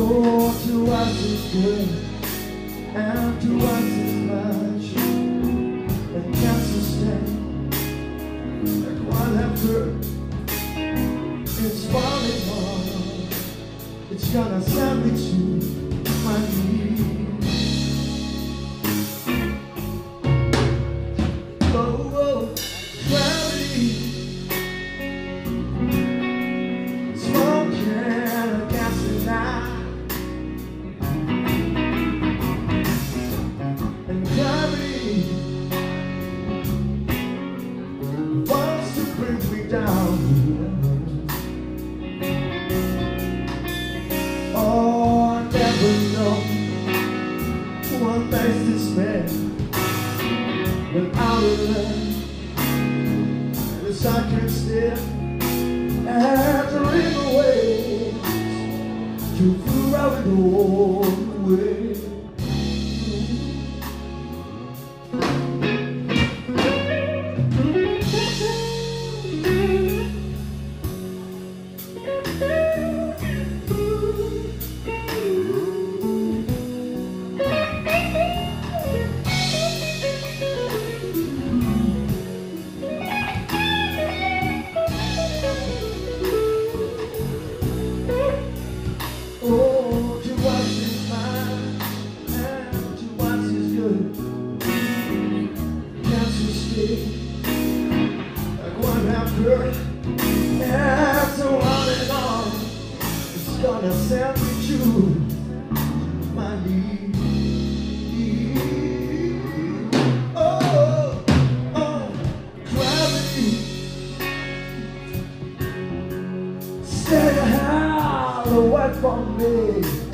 Oh, to us good, and to us is much that can sustain. And whatever it's falling on, it's gonna send me to. never know What makes this man Without a land As I can still And dream away. To forever know for me.